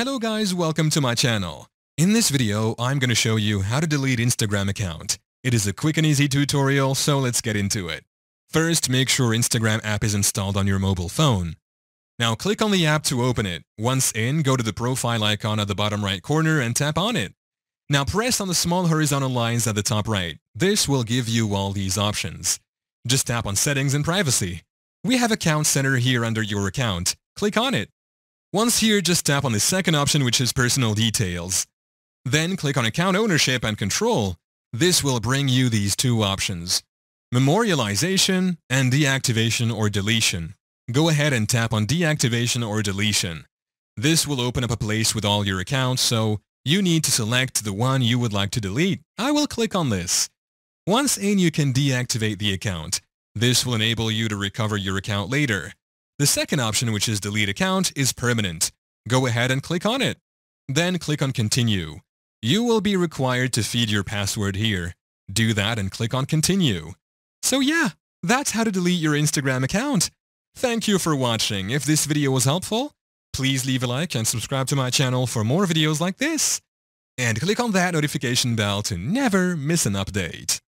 Hello guys, welcome to my channel. In this video, I'm going to show you how to delete Instagram account. It is a quick and easy tutorial, so let's get into it. First, make sure Instagram app is installed on your mobile phone. Now click on the app to open it. Once in, go to the profile icon at the bottom right corner and tap on it. Now press on the small horizontal lines at the top right. This will give you all these options. Just tap on Settings and Privacy. We have Account Center here under your account. Click on it. Once here, just tap on the second option which is Personal Details. Then click on Account Ownership and Control. This will bring you these two options, Memorialization and Deactivation or Deletion. Go ahead and tap on Deactivation or Deletion. This will open up a place with all your accounts, so you need to select the one you would like to delete. I will click on this. Once in, you can deactivate the account. This will enable you to recover your account later. The second option, which is delete account, is permanent. Go ahead and click on it. Then click on continue. You will be required to feed your password here. Do that and click on continue. So yeah, that's how to delete your Instagram account. Thank you for watching. If this video was helpful, please leave a like and subscribe to my channel for more videos like this. And click on that notification bell to never miss an update.